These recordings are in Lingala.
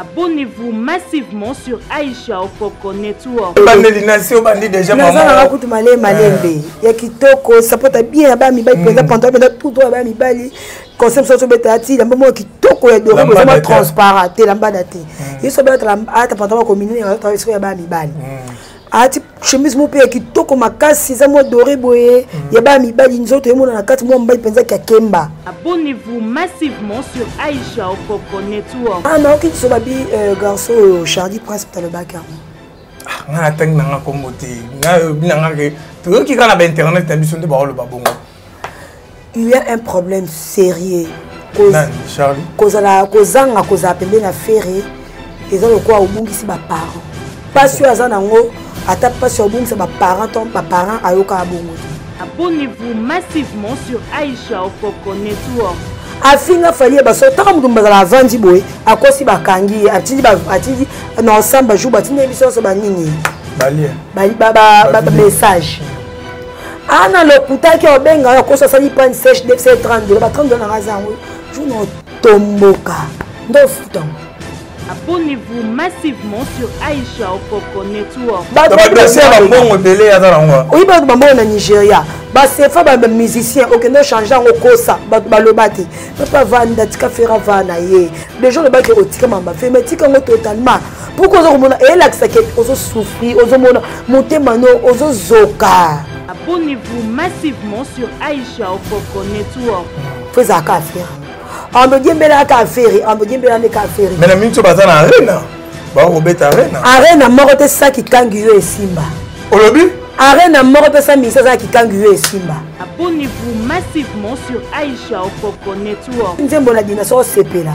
Abonnez-vous massivement sur Aisha Okoko Network. Bandeli nasi obandi déjà maman. Naza na kutu male malembe eh. ya kitoko sapota bien ya ba mibali hmm. penza pantalon penza tout droit ba mibali concept so beta ti la mama kitoko ya doro bo ma transparent te la mbada te. Hmm. Yeso beta la ata pantalon ko minene ya ta ya ba mibali. Hmm. ati chemise moko mpe ya kitoko makasi eza mwa dore boye ya bana mibali nzoto emona na kati mwa mobali mpenza kiakemba abonnez-vous massivement sur aisha okoko network ah naoki biso babi euh, garçon oyo euh, chardi prince talobaki yango ah, ngai atangi na ngai kombo te ngai oyobi na ngai ke toyoki kaka na bainternet na biso nde baoloba bongo il y a un problème sérieux kozala kozanga kozala pembe na fere eza lokola obungisi baparent mpasi oyo aza nango ata mpasi ya obungisa baparent to baparent ayokaka bongo abonnez-vous massivement sur aisha okoko network afinga fali yeba so ntango moto bazala avandi boye akosi bakangi ye atindi atindi na osamba jour batindi ye biso nyonso banini bamessage ana lokutaki obenga yo koso asali pane sèche depesa ye 30 dola ba 30 dola na raza yango jour na otomboka nde ofuta yango Abonnez-vous massivement sur Aisha Okoko Network. Badresse ya bambongo ebele aza na yango. Oyebi bato bambongo na Nigeria basefa bamusicien okende ochange yango kosa bato baloba te papa vanda tika fera va na ye deja oloba te otika mamba fe me tika yango totalement pourkoi oza komona elakisa ke ozo souffrir ozomona motema no ozozoka abonnez-vous massivement sur aisha okoko network po ezalaka affaire ando diembela aka affaire ando diembela ndeka affaire mais na minso baza na arena bakobeta arena arena moko te sa kikangi yo esimba olobi arena moko te sa misa aza kikangi yo esimba abonnez-vous massivement sur aisha okoko network nzembo na dina so osepela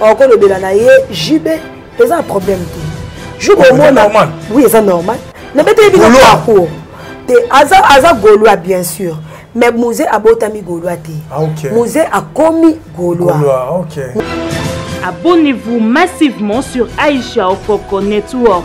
okolobela na ye jb eza na problème te jour oh, omona oui eza normal nabeteli bino parcours te aza aza golois bien sûr mais musée abotami golois te ah, okay. musée akomi golois, golois ah, okay. abonnez-vous massivement sur aisha okoko network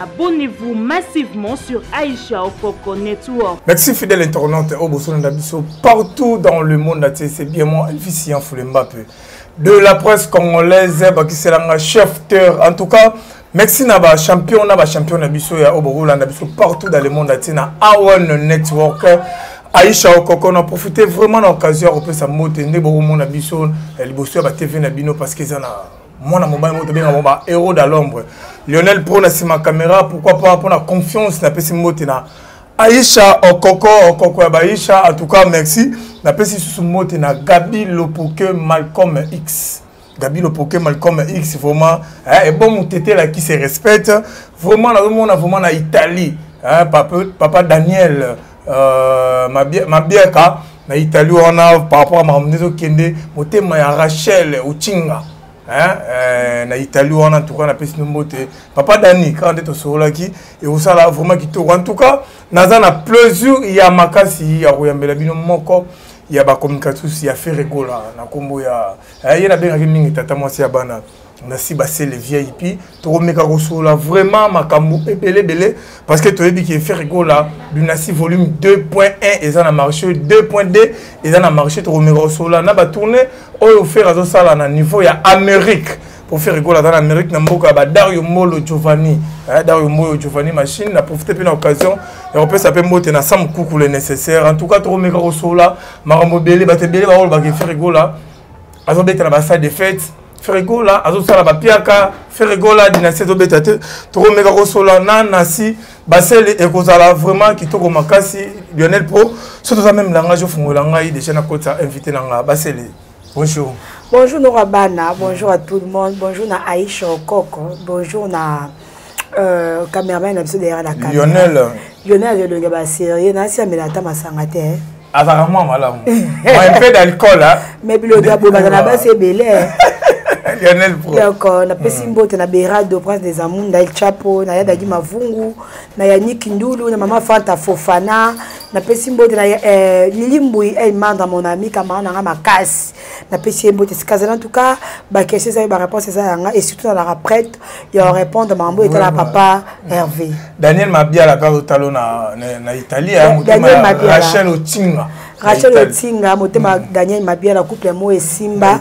Abonnez-vous massivement sur Aisha Okoko Network. Merci fidèle internaute au Boson Dabiso partout dans le monde. C'est bien moi, Elvis Yanfoule Mbappé. De la presse congolaise, Bakiselanga, chef terre. En tout cas, merci na ba champion na ba champion na biso ya Obogola na biso partout dans le monde. Atina Awan Network. aisha okoko na profite vraiment na occasion ya kopesa mbote nde bokomona biso eh, liboso ya batv na bino parce que eza na mwana mobali moko tobengaka bango ba héros de l'ombre lionel pro na nsima caméra pourquoi pas mpo na confiance napesi mbote na aisha okoko okoko ya baisha en tout cas merci napesi lisusu mbote na gabi lopoke malcolm x gabi lopoke malcolm x vraiment eh, ebomu tete elaki se respecte vraiment nazomona vraiment na italie eh, papa, papa daniel euh, mabiaka na italie wana par rapport ya makambo nde ezokende motema ya rachel ucinga euh, na italie wana ntuka napesi no mbote papa dani kaka nde tosololaki ekosala vraiment kitoko en tout cas naza na plaisure ya makasi ya koyambela bino moko ya bacommunicatus ya ferregola na nkombo ya eh, ye nabengaki mingi tata mwasi ya bana nasi basele vip tokomeka kosolola vraiment makambo ebelebele parce que toyebi ke fere kola lunasi volume 2.1 eza na marché 2.2 eza na marché tokomeka kosolola na batourne oyo fere azosala na niveau ya amérique po fere kola aza na amérique na mboka ya badario molo giovanni eh, dario molo giovanni machine na profite mpe na occasion ya kopesa mpe mbote na sam kuku le nécessaire en tout cas tokomeka kosolola makambo ebele bato ebele bakolobaka fere kola azobetela basale de fete ferregola azosala bapiaka ferregola dynastie ezobeta te tokomeka kosola na nasi basele ekozala vraiment kitoko makasi lionel pro so toza meme langage ofungola ngai déjà nakotisa invité na ngai basele bonjour bonjour norabana bonjour à tout le monde bonjour na aisha okoko bonjour na Euh, cameraman na biso derrière la camera Lionel Lionel elongi ba sérieux na asi amela ata masanga te eh. azalaka mwa malamu mwa un peu d'alcool mais bilongi ya boye bazala basi ebele eh. Lionel Pro. Donc euh, na pesi hmm. mbote na Berado Prince des Amours, na El Chapo, na Yadagi Mavungu, na Yannick Ndulu, na Mama Fanta Fofana, na pesi mbote na euh, Lili Mbui El Mandra mon ami camarade na nga makasi. napesi ye mbote sikazela ntuka baquestion ezali baréponse eza yanga et surtout nazalaka prête ya répondre makambo etala papa herve daniel mabiala mpe azotalo na italie rachel otinga rachel otinga motema mm. daniel mabiala couple mo esimba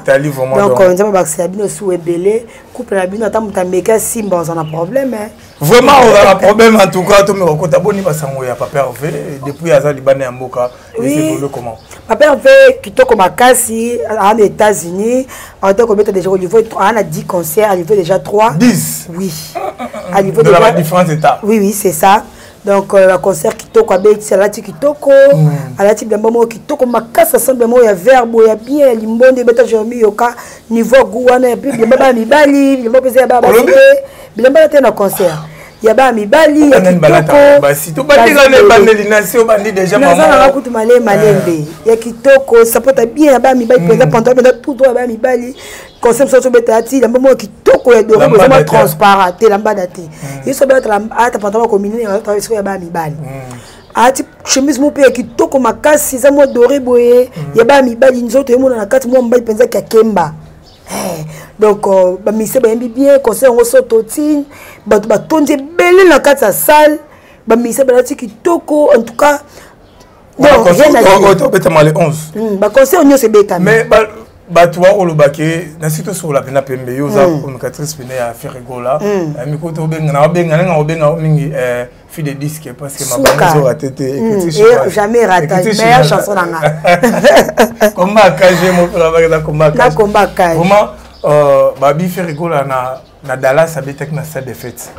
donc nzambe bakisela bino suwa ebele couple na bino ata moto ameki asimba oza na problème vraiment ozala problème en tout cas tomeka kota boni basango ya papa herve depuis aza libanda ya mboka evolue comment papa herve kitoko makasi aa na états-unis ata kobeta déjà au niveau aa na 10 concert à niveau déjà 3 10 oui à niveau déjà différents états oui oui c'est ça donc euh, concert kitoko abetisi alati kitoko mm. alati bilamba moko kitoko makasi asemble moko ya verbo ya bien ya limbonde ebeta jeremi yoka niveau ya gu wana ya bilamba bana mibali bilamba mpenza ya baba bilamba alata na concert ya bana mibali ya kitokooazalaka kutu male malembe ya kitoko sapota bien ya bana mibali mpenza mm. pantalon mpenza tout droit ya bana mibali conseil mosusu azobetala ti lamba moko kitoko ya doro ezama transparent te lambada te ye so abelatala ata pantalon ya commune azotala esiko ya bana mibali ati chemise moko mpe ya kitoko makasi eza mwa dore boye ya bana mibali nzoto emonana kati mwa mobali mpenza kakemba Eh, donc euh, bamisie bayembi bien concert yango so totine bato batondi ebele na kati ya salle bamisie balati kitoko en tout cas obetama le 11 baconcert nyonso ebetama bato bakoloba ke nasi tosokola mpena pembe yo oza hmm. communicatrice mpena ya ferregola hmm. eh, mikoto obengana obengana nga obenga mingi eh, fille de disque parce que ma bande zora tete et jamais rata meilleure chanson nanga combat kaje mon frère avec la combat kaje na combat kaje vraiment euh babi faire rigola na na Dallas avec na salle de fête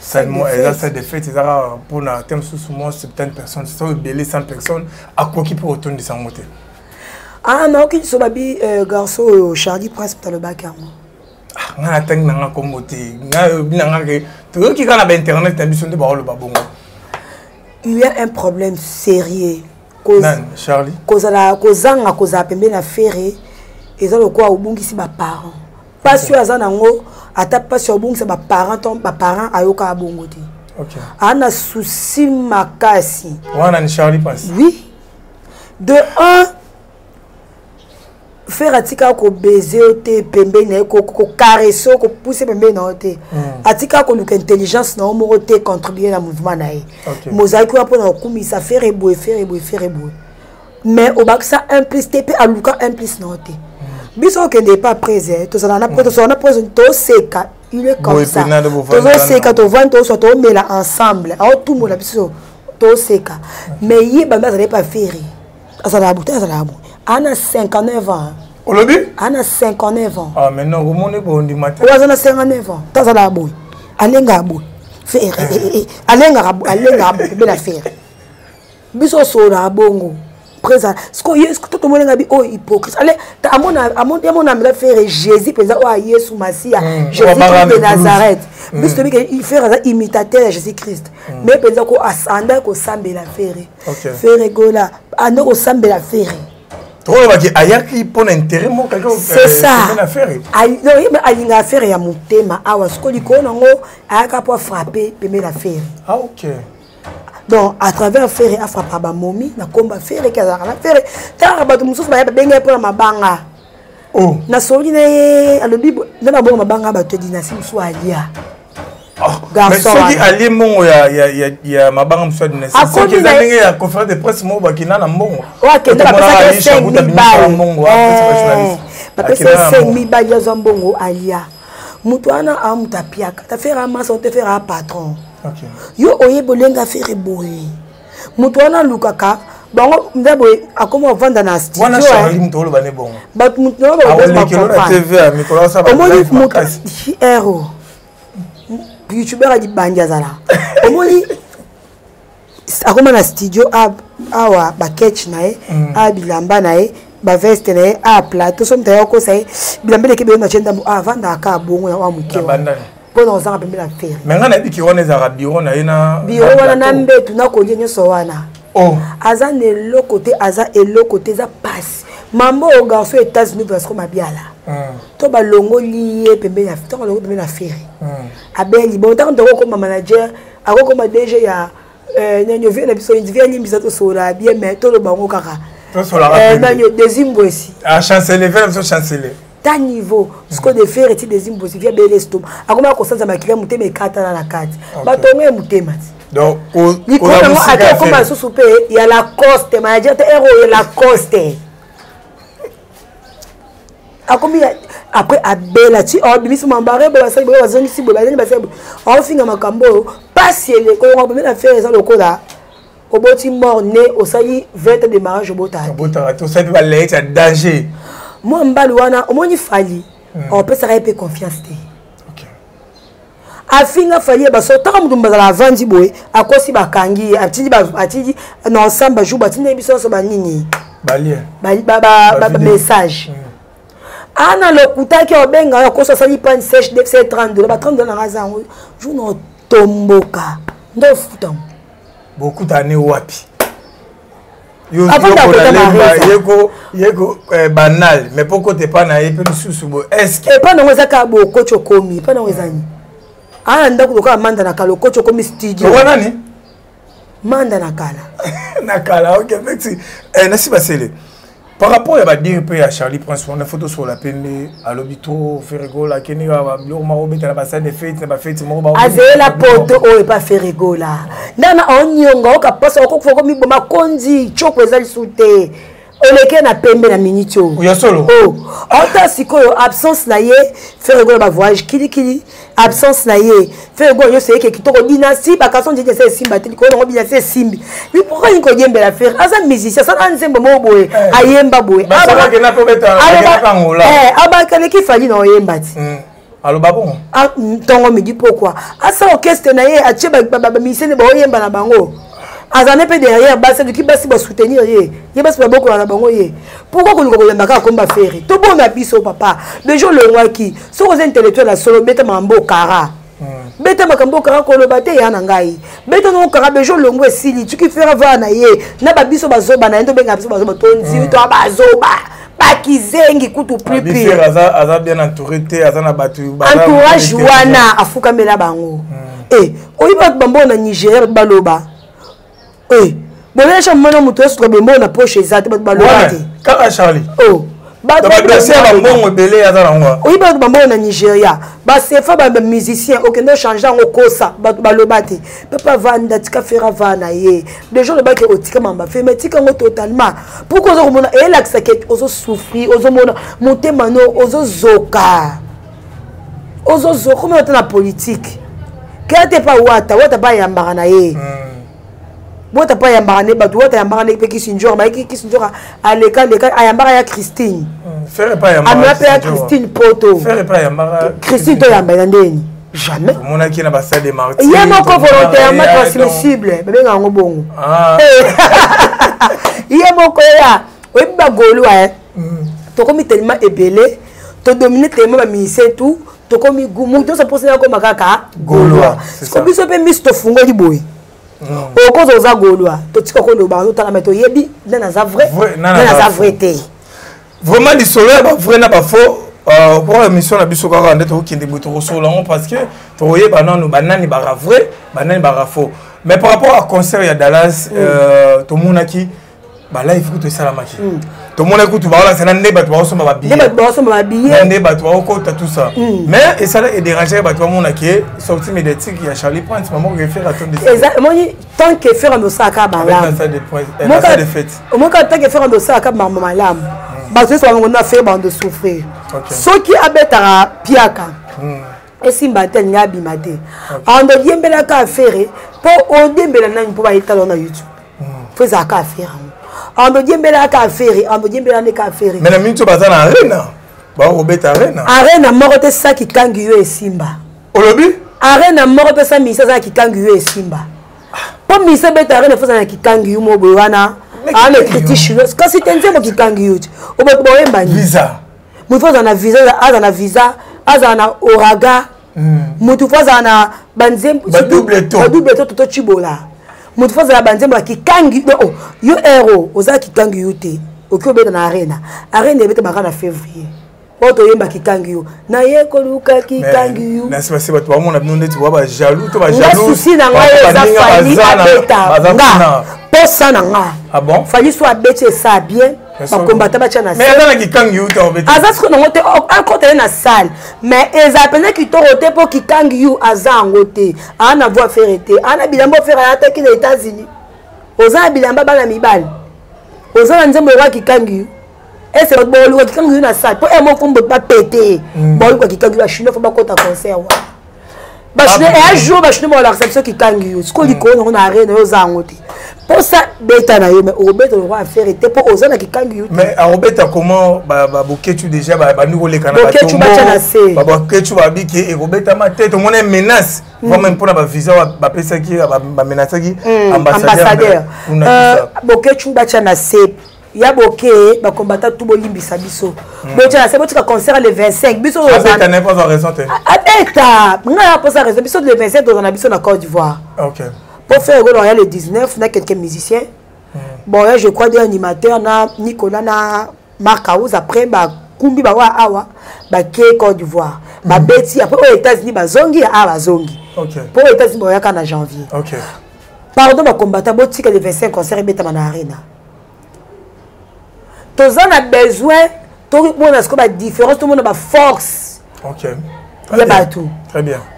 seulement eza salle de fête eza pour na thème sous moi 70 personnes sont belé 100 personnes à quoi qui pour retourner sans monter ah non qui so babi euh, garçon euh, Charlie Prince pour le bac à moi ah, ngai natangi na ngai kombo te ngai obi na ngai ke toyoki kaka na bainternet na biso nde baoloba bongo il y a un problème sérieux charlie kozala kozanga kozala pembeni na fere eza lokola obungisi baparent mpasi oyo aza nango ata mpasi obungisa baparent to baparent ayokaka bongo te okay. ana souci makasi wana ni charlie pasi oui de un frère atika kobeze yo te pembeni na ye kokarese yo kopuse pembeni na yo te hmm. atika koluka intelligence na yo moko te contribue na mouvement na ye mozalaki wana mpona kokumisa frère eboye frère eboye frère eboye mais obakisa un plus te mpe aluka un plus na yo te hmm. biso okende epa prese eh, tozala na prese hmm. toseka il est comme ça tozoseka tovandi tozoswa tomela ensemble aotumola biso toseka mais ye bambi azali pa feri azalaka bote azalaka bo ana 59 ans olobi ana 59 ans ah maintenant omoni bondima te oyo aza na 59 ans ta azalaka boye alengaka boye fere eh, eh, eh, alengaka alengaka boye bela fere biso osololaka bongo présent sikoyo yesu to tomoni ngabi oyo hypocrite ale amona mbela fere jésus mpenza oyo yesu masiya hmm, jésus christ de nazareth hmm. biso toyebi ke fere aza imitateur ya jésus christ hmm. mais mpenza ko asanda kosambela fere okay. ferre gola ando kosambela ferre toyebaki ayaki mpo na intere moko kakaaoyeba alingaka fere ya motema awa sikoyo likolo nango ayaka mpo afrappe pembe na fere ah, donc à travers fere afrappa bamomi na komba fere ke azalaka na fere ntango bato mosusu baya babengaki mpo na mabanga oh. nasololi na ye alobi nde nabongo mabanga bato ya dinasi mosusu alia ah, soki alie mbongo ya mabanga mosusu ya dinasisoki eza ndenge ya conférence de presse moko bakina na mbongo bapesa ye 5 mibali azwa mbongo alia moto wana a moto apiaka tafere amasa otefere a patron yo oyebi olenga fere boye moto wana alukaka bango nde boye akoma kovanda na studioomoni ero youtuber ya libandi azala omoni akoma na studio awa baketch na ye mm. a bilamba na ye baveste na ye a plateau somo taya okosa ye bilamba eleki beyema tie ndambo avandaka bongo na oa moke mpo na ozanga pembe na feri me ngai nayebi ke wana ezalaka biro na ye na biro wana na mbetu na kolie nyonso wana oh. aza na eloko te aza eloko te eza pasi mambo oyo garçon états-unis vasco mabiala hmm. to balongoli ye pembeni ntango alongoli pembeni na feri hmm. abeli bon ntango ndoko okoma manager akokoma dg ya eh, nanyo vie na biso vie ya limbisa tosolola bien mais toloba yango kaka nanyo eh, desimbwesi ah, chancele vie na biso chancele ta niveau siko de fere ti desi mbosi via bele stoma akomaka kosanza makila motema ekatana na kati batongo ye motema ti mikolo yango ata okoma lisusu mpe ya lacoste manager te ere oyo ya lacoste akomi après abela ti abimisi mambare boye basali boye bazongisi boye bazali basali boye aofinga makambo oyo mpasi eleko yango bamela fere eza lokola oboti mort ne osali 20 de mariage obotaatosali mpe balete ya danger mwa mbali wana omoni fali hmm. opesaka ye mpe confiance te afinga fali ye baso ntango moto bazala avandi boye akosi bakangi ye atindi atindi na ensemble bajour batindi ye biso nyonso banini bamessage hmm. ana ah, lokutaki obenga yo akosi asali pane sèche dfc 30 dola ba 30 dola nanga aza yango jour na otomboka nde ofutango bokutana ne wapi yeko yeko eh, banal mais mpo kota epai na ye mpe lisusu bo eske epai nango eza kaka bokoci okomi epai nango ezani aa ah, ndako lokola manda na kala okoci okomi studio owa nani manda na kala na kala ok mexi eh, nasi basele par rapport ya badire mpe ya charlie prince wana fo tosola mpe nde alobi trop ferregola akende kaka biloko moko obetala basane feti na bafeti moko azela poto oyo epa ferregola ndana onyonga oka posa okokufa okomiboma konzi coko eza lisu te oleke na pembe na miniti oyo ya solo ata sikoyo absence na ye ferregola bavoyage kilikili absence na ye fe ego nyonso yeke kitoko dinasi bakaso njenje esa esimba te likolo nango dinasi esimbi mipoko alingi koyembela fere aza musicien asala nzembo moko boye eh. ayemba boye abaki aleki fali na oyemba ti hmm. aloba bongo ah, ntongo midi pokwa asala orchestre na ye atie bamisene baoyemba na bango azali mpe derrière basi aluki basi basoutenir ye ye basi babokola na bango ye pourkoi koluka koyamba kaka komba feri tobona biso papa deja olongwaki soki oza intellectuel ya solo beta mambo kara beta makambo okaka koloba te ya na ngai beta nongo kaka bejo longo esili tuki fera vaa na ye na babiso bazoba na ye tobenga biso bazoba tonzili mm. toa bazoba bakizengi kutu plipiaza bien entouré te aza na bato entourage wana afukamela bango mm. e eh, oyebi bato bambo na nigeria baloba eh, bolelesha mwana moto ya suka bembo na poche eza te bato baloba te kaka charlie oh. badose ya bambongo ebele aza nango oyi bato bambongo na nigeria basefa bamusicien okende ochange yango okosa bato baloba te papa vanda tika fera va na ye deja olobaki otika mamba fe mai tika yango totalement pourkoi oza komona eyelakisaki ozosouffrir ozomona motema no ozozoka ozozo komi ota na politike kela te pa wata wata ba yambaka na ye hmm. bota pa yambaka ne bato wata yambaka ne mpe kisinjora mayeki kisinjora aleka aleka ayambaka ya christine hmm. amela mpe ya christine poto christine toyamba ye na ndeni jamais omonaki na basale de marti ye moko volontairement transmissible babenga yango bongo ah. ye moko ya oyebi bagolwa eh? hmm. tokomi telema ebele to domine tellement ba musicien tout tokomi gu moto nyonso mposa ya koma kaka golois siko biso mpe miso tofungoli boye okoza oza golois totika koloba azotala mai toyebi nani aza vrai nani aza vrai te vraiment lisolo ya bavrai na bafaux euh, mpo émission na biso kaka nde tokokende boye tokosolola yango parce que tokoyeba nano banani bara vrai banani bara faux mais par rapport à concert ya dallas mm. euh, tomonaki balive kutu esalamaki hmm. tomonaki kutu baolakisa na nde bato baosomba babillet nde bato baokota tout ça hmm. mais esala edérangaki bato bamona ke sorti médiatique ya charlie prince mamoko efere atondismoni tant que efere ande osalaka balamumoka tant que efere ande osalaka mambo malamu bato nyonso bango na fere bande souffrir soki abetaka piaka hmm. esimba te alingi abima te ando yembelaka afere mpo odembela nani mpo bayetala yo na youtube hmm. mpo ezalaka afere yango ando yembelaka afere ando yembela nde ka afere me na miniti baza na arena bakobeta arena arena moko te sa kikangi yo esimba olobi arena moko te sa misa aza na kikangi yo esimba mpo ah. misa ebeta arena efo aza na kikangi yo mo boye wana aana ekriti chinoise kasi te nzembo kikangi yo ti oboyemba nini moto fo azala na visa azala na visa azala na oraga hmm. moto fo azala na banzembadouble to toto cibola moto fo azala banzembo ya kikangi oh, yo ero oza kikangi yo te okoki obeta na arena arena ebeta baka na février oyo toyemba kikangi yo naye koluka kikangi yo nasi basi bato bamona bino ndeti boa bajaloux to bajalousousi na ngai eza fali abeta nga mposa na nga ah fali so abeti esa bien bakombata batya na aza siko nango te akota ye na sale mais eza mpenza kitoko te mpo kikangi yu aza yango te aa na voi fere te aa na bilamba ofere ayataki na états-unis oza na bilamba bana mibali oza na nzembo yoka kikangi yu ese boluka kikangi yu na sale mpo emo kombo bapete boluka kikangi yu bachinois fo bakota concert wana un jour bachine bakolakisa biso kikangi yo sikoyo mm. likolo nango na arena yo oza yango te posa beta na yo mais obeta lokwa affaire te mpo oza na kikangi yo mais akobeta comment baboketu déjà bandi koleka na baketu batya na se baboketu babiki ekobetama te tomona menace mm. vraiment mpo na bavisa bapesaki bamenasaki mm, ambassadeur euh, boketu batya na se ya boke ba combattant tout bolimbisa biso hmm. botia na se botika concert le 25 biso abeta ne pas en raison te abeta nga ya posa raison biso le 25 toza na biso na Côte d'Ivoire OK pour faire golo ya le 19 na quelques musiciens hmm. bon là je crois deux animateurs na Nicolas na Marc House après ba kumbi ba wa awa ba ke Côte d'Ivoire hmm. ba beti après aux États-Unis ba zongi ya awa zongi OK pour aux États-Unis ba ya na janvier OK pardon ba combattant botika le 25 concert ebetama na arena toza na besoin tomona sikoyo badifférence tomona baforce okay. ya bato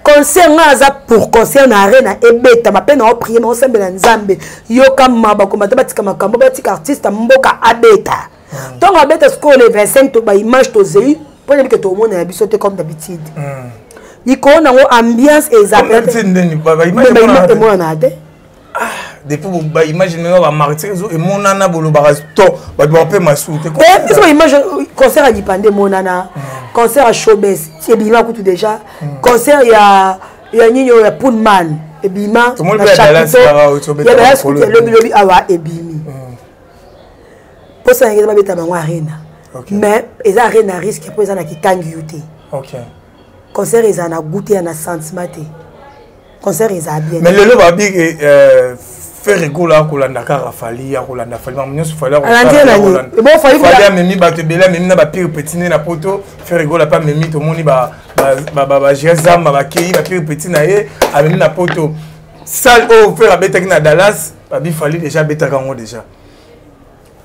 concert ngai aza pour concert na arena ebetama mpe nao prie naosambela nzambe yoka mabakoma te batika makambo batika artiste mboka abeta ntongo hmm. abeta sikoyo le 25 to baimage tozeli mpo nayebi ke tomona ya biso te comme d'habitude hmm. likolo nango ambiance ezaemonana te depuis ba image mema ba martyr zo emonana bolobaka to bato bape masumu te biso baimage concert ya lipanda emonana hmm. concert ya showbes ebima kutu déjà hmm. concert ya ya nini oyo ya pullman ebima lobilobi awa ebimi hmm. mposa na ngeza babeta bango arena mais eza arena risque mpo eza na kitangi yo te concert eza na goute ya na sentiment te concert eza bien mais lelo ba big euh faire gola akolanda kaka fali akolanda fali mamu nyonso fali akolanda amemi bato ebele amemi na bapire petit nde na poto faire gola mpe amemi tomoni bagia zamba bakei bapire petit na ye amemi na poto sale oyo oh, faire abetaki na dallas babi fali déjà abetaka yango déjà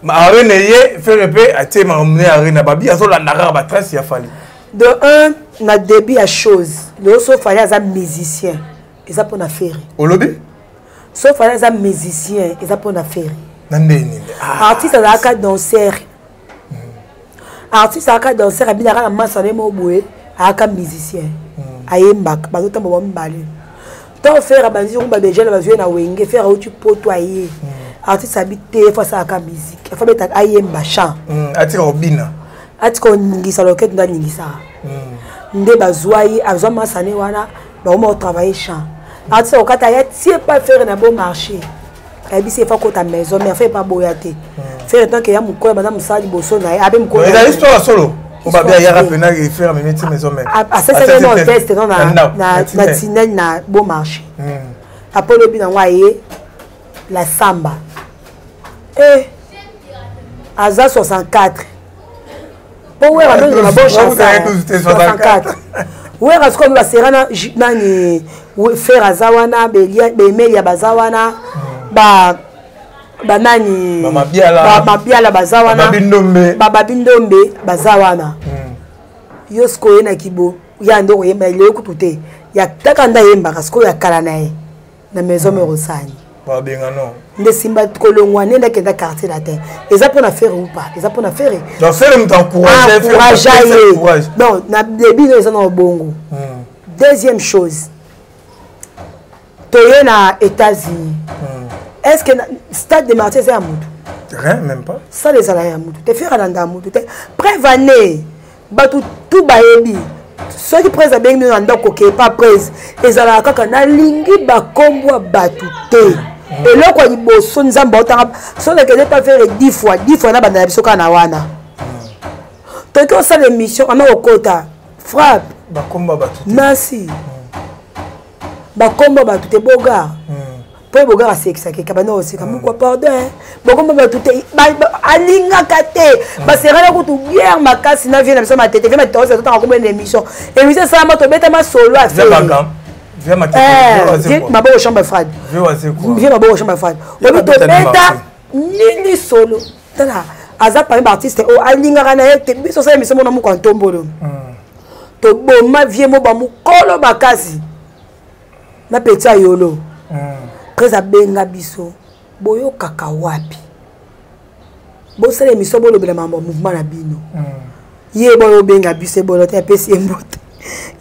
arena eye fere mpe atie makambo ne arena babi azolanda kaka batrace ya fali de un na début ya chose leoso fali aza musicien eza mpo na fere olobi so fali aza musicien eza mpo na fere na ndenge nini ah, artiste azalaka danser artiste aka danser abinaka na masa na ye moko boye ayaka musicien hmm. ayembaka bazotambola mibale ntango fere abandi yongo babejele bazwi ye na wenge fere auti poto aye hmm. artiste abi te fo asalaka musike fo abeta ayemba chant hmm, atika kobina atika koningisa lokete nde aningisaka nde bazwa ye azwa masane wana bakoma kotravaille chant artiste akokata ya tie pa fere na bon marché ayebisi ye efa kota maison mais afa epa boya te hmm. fere tant ke ya mokoya baza mosala liboso na ye abe mokoyaeza histoire ya solo obabe ayaka mpena fere amemi ti maison meme asesaka no teste no na tinene na bon marché hmm. apres lobi nango aye la samba e aza 64 mpo wera adongi na bon chance 64 wera sikoyo basera na nani fer aza wana bemelia baza wana ba banani bamabiala baza wana bababi ndombe baza wana hmm. yo sikoyo ye na kibo ya nde okoyemba lelo kutu te ya taka nde ayembaka sikoyo ya kala na ye na maison hmm. merosani babenga no nde simba kolongwa nde ndakenda quartier latin eza mpo na fere ou pas eza mpo na fere fere moto encouragea ah, ye non na debut no eza na obongo hmm. deuxième chose toye na états-unis hmm. est ce que stade de marti eza ya motu rien même pas stade ezala ya motu te fere alanda ya motu te preuve année bato tu bayebi soki prese abengi bino na ndako kokeye pa prese ezalaka kaka nalingi bakombo ya bato te mm. eloko ya liboso nzambe aotanga so nakende pa fere di fois di fois na banda na biso kaka na wana mm. toki osala émission ana kokota frappe nasi bakombo ya bato te bogar mpo ye bogara asekisaka ekaba na oseka mokwa ah. pardon eh. bokoma bato te alingaka te ah. baserana kutu biere makasi na vie na biso matete vie matete osa totanga komona émission émission esalama tobetama solo afe eh, maboko chambre frade vie maboko chambre frade oyebi tobeta nini solo tala aza parmi baartiste oyo oh, alingaka na ye te biso osala émission mona mokwa ntombolo hmm. toboma vie mo bamokolo makasi na peti ya yolo hmm. prese abenga biso boyokaka wapi bosala emission bolobela mambo ya mouvement na bino hmm. ye boyo obenga biso ebolo te apesi ye mbote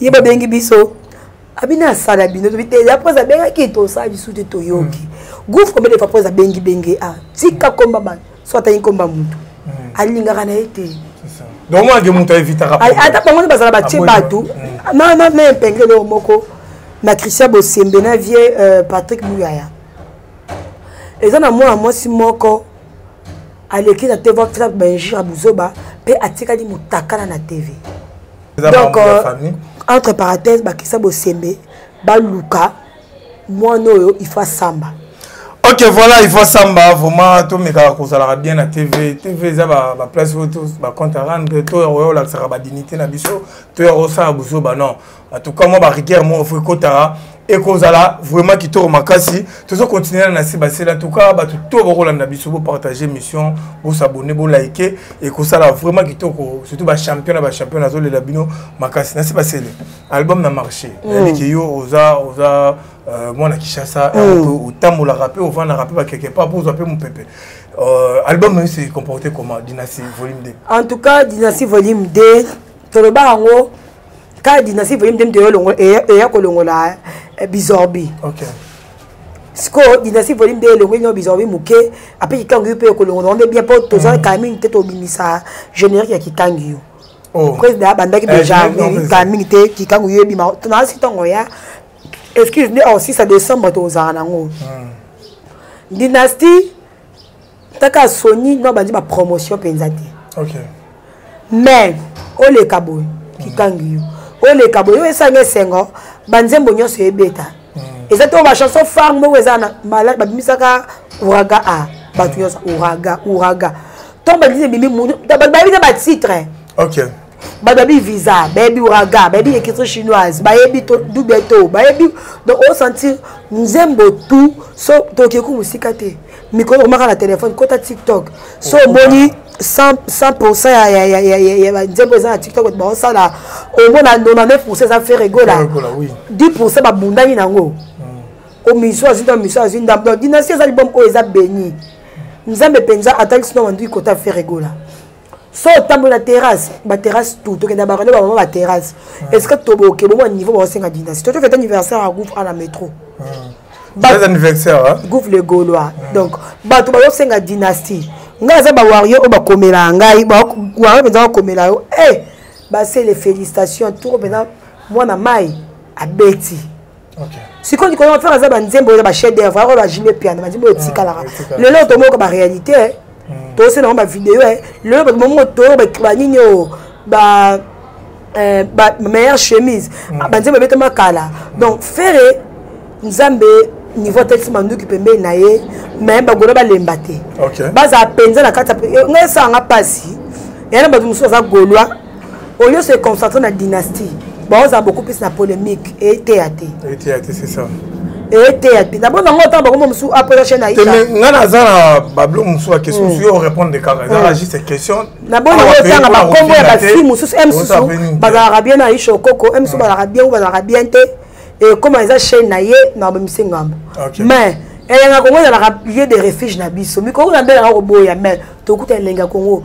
ye babengi biso abina asala bino tobi te ya prese abengaki tosala bisu te toyoki hmm. gouffre mbele fa prese abengi benge a ah, tika komba bato so ataki nkomba motu hmm. alingaka na ye te donc mwana ke moto aevitaka ata bango nde bazala batie bato hmm. na impingle eloko moko na christian bosembe na vie euh, patrick muyaya eza na mwana mwasi moko aleki na tv akisa bainjure ya buzoba mpe atikali motakala na tv donc euh, entre parenthèse bakisa bosembe baluka mwana oyo il faut asamba ok voilà il faut asamba vraiment tomekaka kozalaka bien na tv tv eza baplace oyo bacompte à rendre to ya koya olakisaka badignité na biso to ya kosala buzoba non en tout cas mwa barigueur moko fo ekotaka ekozala vraiment kitoko makasi tozo continuer na se basela en tout cas bato to bokolanda biso bopartage mission bosabone bolike ekosala vraiment kitoko surtout bachampion na bachampion nazolela bino makasi na se basele album na marché yaliki mm. yo oza oza euh, mwana kishasa mm. otambolaka mpe ovandaka mpe bakeke pa mpo ozwa mpe mopepe euh, album oyo se comporte comment dynastie volume 2 en tout cas dynastie volume 2 tolobaka yango kaka dynastie volume 2 mto eya kolongola eh, bizorbi okay. sikoyo dynastie volume 2 elongoli nao bizorbi moke apre kikangi yo mpe ekolongola yango nde bien mpo toza mm. kamini te tobimisa générique ya kikangi yo oh. président abandaki eh, déjà kala mingi te kikangu yo ebima nasi ntongo ya excuse nde au 6 décembre tozala nango hmm. dynastie taka soni no abandi bapromotion mpenza te mais oleka boye kikangi yo oleka boye yo esanga esengo banzembo nyonso ebeta hmm. eza te oyo bachanson farme moko eza na malade babimisaka uraga a bato nyonso uraga uraga ntango balisi ebimi bato bayebi te batitre ok bato bayebi visa bayebi uraga bayebi écriture chinoise bayebi double to bayebi donc osentir nzembo tu so tokeku mosika te mikolo omaka na telefone kota tiktok so omoni 100 ya, ya, ya, ya, ya, ya banzembo eza na tiktok bato baosala omona 99 eza feregola 10 babundani nango omiso azwi na miso azwi ndambo donc dynastie eza libom oyo eza beni nzambe mpenza atangisi nao bandui kota feregola so otambola na terrasse baterrasse tout tokenda barane bamama baterrasse est ce que toboke bomwa niveau baosenga dynastie totoki ata anniversaire ya gouve ana métro gouve le gaulois donc bato bazosenga dynastie ngai aza bawario oyo bakomelaa ngai wario mpenza bakomela yo e eh, basele félicitation tour mpenza mwana mai abeti sikoyo likolo na fere aza banzembo oyo na bachef d'œuvre yango bajime piano banzembo oyo etikalaka ah, lelo oyo tomoyoka baréalité hmm. toose nango bavideo eh. lelo bato momongo toyo banini oyo oh, ba eh, meilleure chemise hmm. ah, banzembo ebetama kala donc fere nzambe niveau atalisi manduki pembeni na ye me bagola balemba te bazala mpenza na kati eh, ngai esanga mpasi yana bato mosusu aza golwa au lieu se concentrer na dynastie baoza beaucoup plus na polémique eteya te eteya te c'est ça eteya te na bona ngo ntango bakoma mosusu apesa chaine aisha ngai naza na bablo mosusu ya question mosusu yo repondre kaka ezaka juste question na bona ngo etanga bakombo ya basi mosusu e mosusu bazalaka bien na aisha okoko e mosusu bazalaka bien o bazalaka bien te ekoma eza chaine na ye na bamisi ngambo mais elenga kongo ezalaka lieu de refuge na biso mikoko na mbelaka koboya mais tokuta elenga kongo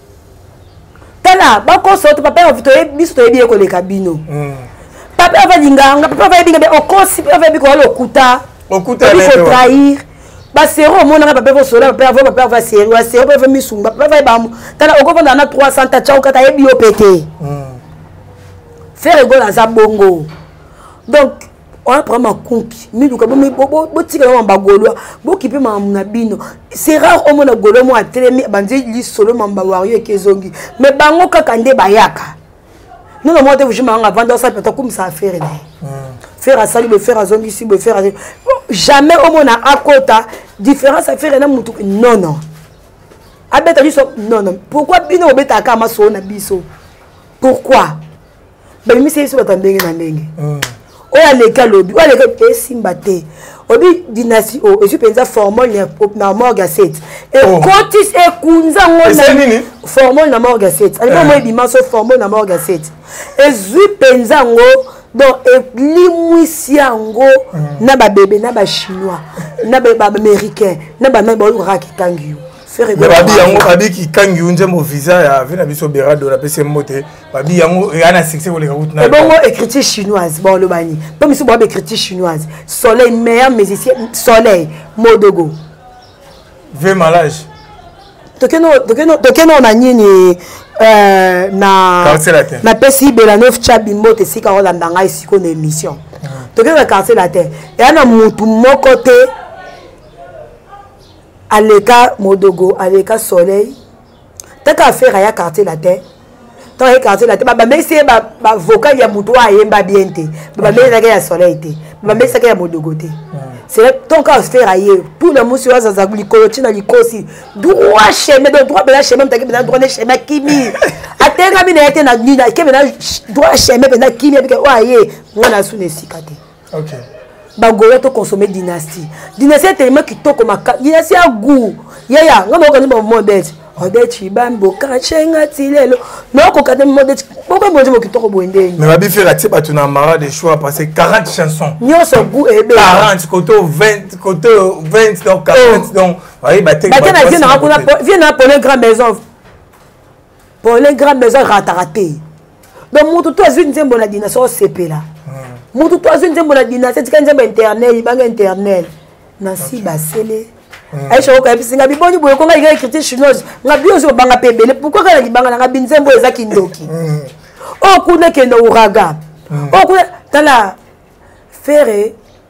tala bakoso to papa ovi toyebi biso toyebi ye koleka bino hmm. papa ova linganga papa ova yebi nga okosi papa ova yebi koya lokuta oyebi kotrahir basero omonaka papa ekosola papa avo papa ava seri wa seri papa ava misumba papa ava yebamo tala okofanda na 300 tachao kata yebi yo pete hmm. fere egola aza bongo donc on apprend makumpi miluka botika na mamba golois bokipe makambo na bino c'est rare omona golois mo atelemi bandi lisolo mamba wario eke ezongi me bango kaka nde bayaka nono moko te vujima yango avanda osala peta kumisa afere na ye hmm. fere asali boye fere azongisi boye fere jamais omona akota différence afere na motu non non abeta biso non non pourquoi bino bobetaka masolo na biso pourquoi babimisi yesu bato ya ndenge na ndenge hmm. oyo aleki alobi oyo aleki esimba eh, te obi dinasi o oh, ezwi mpenza formole na morgue ya sete ekotisi oh. ekunza yango formole na morgue ya sete alingi yango eh. ebima so formole na morgue ya sete ezwi mpenza yango donc elimwisi yango hmm. na babebe na bachinois na baaméricain na bamai baoyo kaka kitangi yo babi yango babi kikangi yo nzembo visa ya ve na biso berado napesi mbo te babi yango eya na succès koleka kutu na ebongo écriture chinoise baolobani mpo misusu boyaba écriture chinoise soleil meilleur musicien soleil modogo ve malage tokeno na nini euh, napesi belanov chabi mbote esika olanda ngai siko na émission ah. tokeno na quartier latin eya na motu moko te aleka modogo aleka soleil taka affaire aya quartier latin ntango aye quartier latin babamesi ye bavocal ya moto oyo ayemba bien te babamesaka ya soleil te babamesaka ya modogo te tonka affaire aye tout na mosi oyo azaza likolo ntina likosi droit chemin donc droit bena chemin motaki bena droit ne chemin kimi atengami na ye te na nina ke bena droit chemin bena kimi abike oyo aye ngai na asuna esika te okay. bagoya to consommer dynastie dynastie etelema kitoko maka dynastie ya gout yaya nga baokani bamoi bete odechi bamboka chenga ti lelo naokoka te modechi bokoy bonje mo kitoko boye ndenge mais babifela ti bato na mara de choix parce 40 chansons nyonso gout ebe 40 koto 20 koto 20 donc 40 donc baye bateke bate na vie nanga kuna vie na pone grand maison paulin grand maison erataka te donc moto to azwi nzembo na dina soko osepela hmm. moto to azwi nzembo na dina setika nzembo internel ibanga internel nansi basele hmm. aisha okayebisi nga biboni boye ko nga lingaki critique chinoise nga bi ozi obanga mpe ebele pourkui kaka na libanga na nga binzembo eza kindoki hmm. oyo oh, kuna ekende ouraga oyo oh, kuna tala fere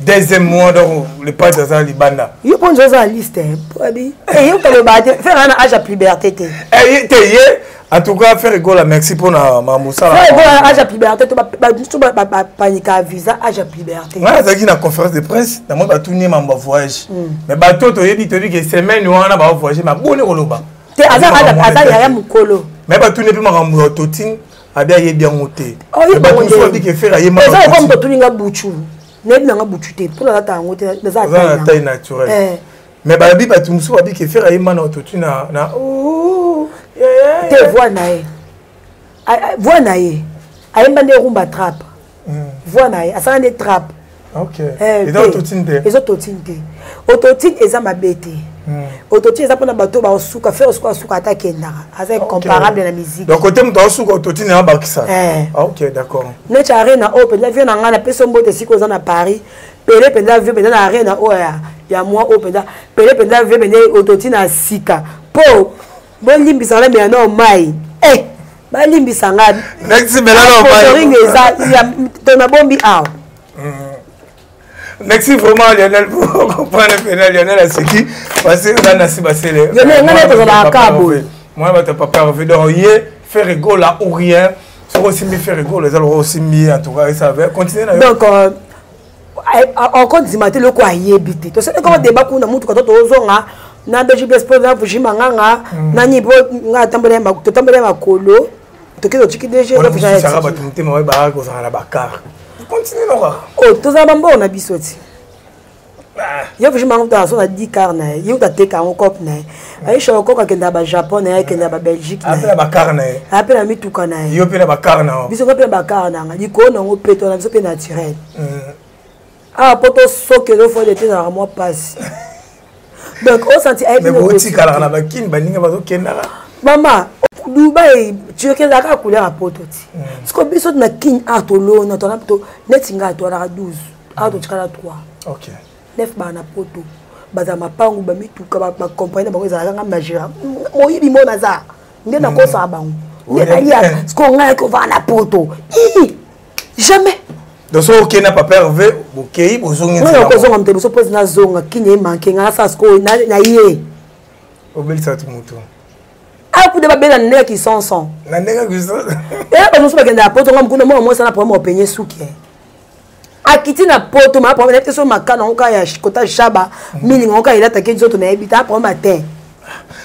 deuxième mois donc le padre aza libanda yo mpo nzo oza liste eh, mpo abi eh, yo koloba te fere ana age ya puberté te eh, te ye en tout cas fere gola merci mpo na makambo osalagola age ya puberté to biso bapanika visa age ya puberté ngai nazalaki na conférence de presse namoi batuni ye mambo ya voyage hmm. mais bato toyebi toyebi ke semaine wana baovoyage maboni koloba te aza yaya mokolo mais batuni mpe makambo ya totine abi ayebi yango te eza lokola moto atuni nga butu nayebi nanga butu te mpo nazata yango te naza na taille naturel eh. mais babi bato mosusu babi kefere ayemba na ototuni na oh, te voi na ye voi na ye ayemba nde rumba trape hmm. voix na ye asala nde trap eh, ezototine te ototine eza mabe te hmm. ototine eza mpona bato baosuka fer osuka asuka ata akendaka aza incomparable na musiquekote moto aosuka ototine abakisa eh. ah, ok d'accord neti arena oyo oh, mpenza vie na ngai napesi yo mbote esika oza na paris pele mpenza vie mpenza na arena oyo oh, ya mwa oyo oh, mpenza pele mpenza vie mpenza ototine ya sika mpo bolimbisa na bela nao mai e balimbisa nga nexibelaloring eza to nabombi awa nexi vraiment lionel comprendre pena lionel aseki basi nga nasi basele lionel nga naye tozalaka ka boye mwana bato ya papa revi donc ye faire egola ou rien soki osimbi faire egola eza lokola osimbi en tout cas esave continue na yo donc euh, okondima te eloko ayebi te tosali kaka deba kuna motuka to tozonga na bgbs mpo na vuji manganga mm. nani mpo nga totambola ya makolo toki totiki dgsaka bato motema oyo bayaka kozala na bakar continue no kaka o tozala bamboo na biso ti ah. ye vuji manganga mutanaso na 10 kar na ye ye utateka yango cope na ye aisha okoki akenda ba japon na ye akenda ba belgique ape na bakar na ye ape na mituka na ye yo mpe na bakar na yo biso mpe na bakar na nga likolo na yango peto na biso mpe naturel mm. awa mpo tosoki ezo fo lete ezalaka mwa mpasi donc osanti ayebitikalaka na bakini baninga bazokendaka mama dubai turki ezalaka ya couleur ya poto ti mm. siko biso na kini awa tolona neti ngai toalaka 12 awa totikala 3 nef baa na poto bazala mapangu bamituka bacompagnie na bango ezalaka nga magera moyibi mona za nde mm. nakosaka bango nde nayaka siko ngai yaki ovaa na poto ii jamais donc soki okei na papa herve bokei bozongiozonga moto liboso mpozi nazonga kini emanke ngai nasala sikoyo na ye obelisa ti moto akude babela na ndenge ya kisonson na ndenge ya kisonson bato mosusu bakenda ya poto ngai mokunda mwana mwasi na problème openye suki akiti na poto ma problème te so makana yango kaka ya kota shaba mininga yango kaka elataki nzoto nayebi te aprobema te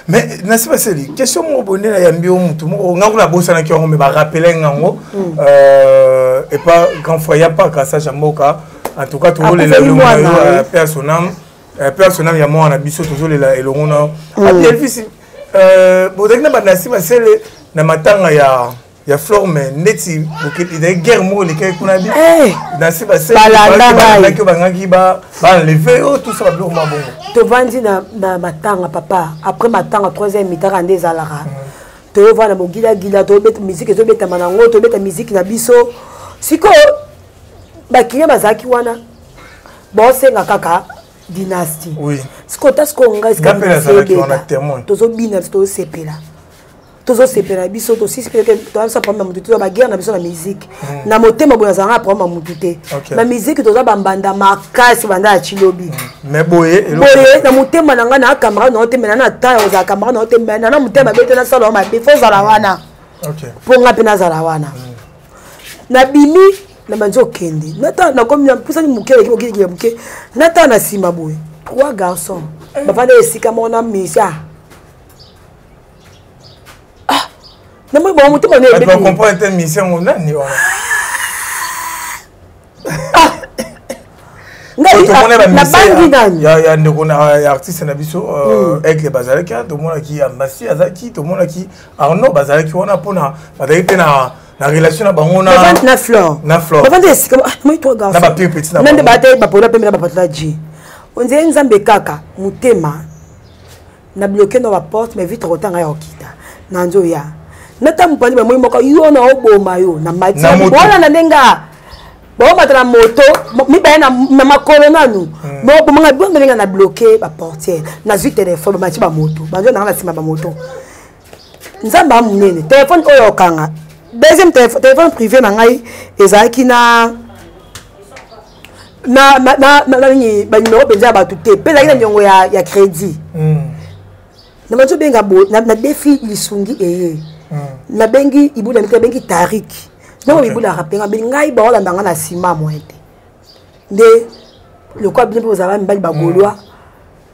mais nasi baseli question moko boye nde nayambi yo motu moko ngai kuna abosanaki yango me barappele ngai yango mm. euh, epa grand frère ya paka saja mboka en tout cas tokolela yo euh, père sonam euh, père sonam ya mwana na biso tozolela elongo na mm. abi elvis bozalaki na banasi basele na matanga ya ya flore me ndeti ezali guerre moko elekaki kuna bi eh! nasi basebalandaki bangaki baenleve o tusa babiloko ma bongo tovandi na matanga papa après matanga troisième mitaka nde ezalaka mm. toyovana bogilagila tobeta miziki ezobetama nango tobeta miziki na biso sikoyo bakiliya bazalaki wana baosenga kaka dynastie sikoyo ta sikoyo ngai sikatozobina tosepela tozosepela biso tosisi mpe toyebisa problème ya motu te baguerre na biso na miziki hmm. na motema boye nazalanga na problème ya motu te na miziki toza bambanda makasi banda ya chilobi hmm. mais boye boye na motema na ngai na camarade na yo te mena na ta ya kozala camarade na yo te mena na motema mabe te nasala yo mabe fo ozala wana mpo ngai mpe nazala wana hmm. nabimi na banzi okende nata nakomi pusani moke eleki mokiliki ya moke nata na nsima boye trois garçon eh. bafanda esika moko na mesa ah na moi bango motema ne ebeti comprendre te mission ngo nani wana ah! nabangi nani ya ndeko ya artiste na biso euh, hmm. aigle bazalaki tomonaki ambasi azalaki tomonaki arnaud bazalaki wana mpona bazalaki mpe na na relation na bango na na flore na flore bavanda esika ah moi toi garçon na ba pire petit na nande ba taille ba pona pembe na ba patla ji onzeli nzambe kaka mutema na bloke na baporte mais vitre kotanga ya kokita na nzo ya nata mopandi bamoi moko yo na oboma yo na matiabola na ndenge baomata na moto mibale na makolo nanu hmm. bobomanga bino ndenge na bloke baportiere nazwi telefone bamati bamoto banzo nanga na nsima bamoto nzambe a monene telefone oyo okanga deuxième telefone privé na ngai ezalaki na na na na na nini ba numéro penza ba tout te pela ina nyongo ya ya crédit mm. na majo benga bo na, na défi lisungi eye mm. na bengi ibula mita bengi tarik donc okay. ibula rapenga bengi ngai ba wala ndanga na sima moite nde lokwa bino bozala mibali ba golois mm.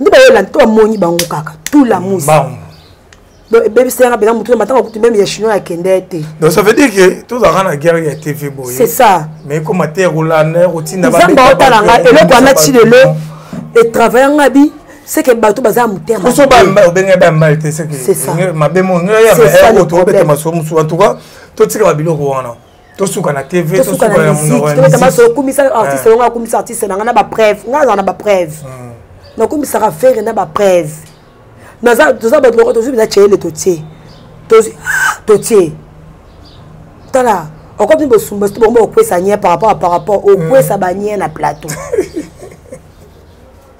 nde bayola to bamoni bango kaka tout la mousse ebebisi yanga mpenza motu na matanga kutu meme ya chinois akende te donc ça veut dire que tozalaka na guerre ya tv boye c'est ça mais ekoma te ekolanda ekotinda nzambe aotala nga eloko wana ti lelo etravaille nga bi seke bato baza motemoobenge bambali te seke mabe moyotobeta masuwa mosusu en tout cas totika babiloko wana tosuka na tv tosuka na musique okumisa ah. artiste yango akumisa artiste na ngai na bapreuve ngai azala na bapreuve hmm. nakumisaka fere na bapreuve toza bato moko tozwi mpenza ceyele totie tozwi ah, totie tala okomi bosumba soki bongo okwesa nye par rapport par rapport okwesa hmm. banye na plateau